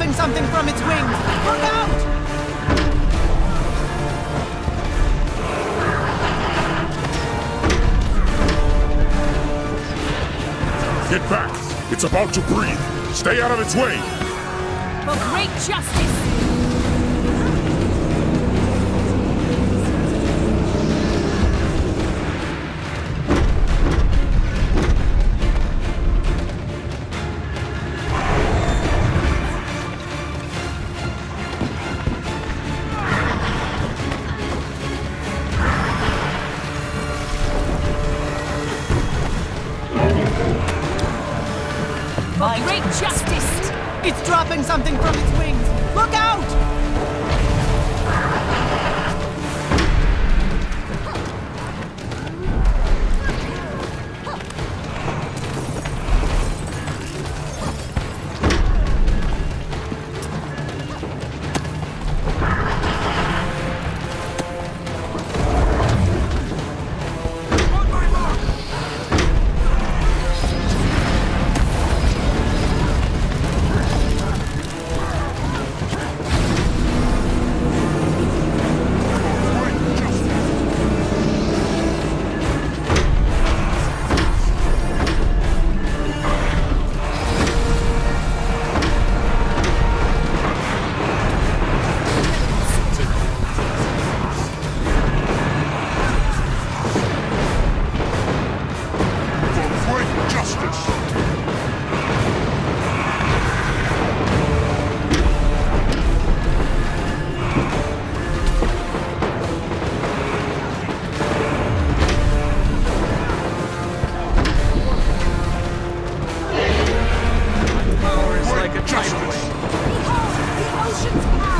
Dropping something from its wings! Look out! Get back! It's about to breathe! Stay out of its way! For great justice! Great justice! It's dropping something from its wings! Look out! Russians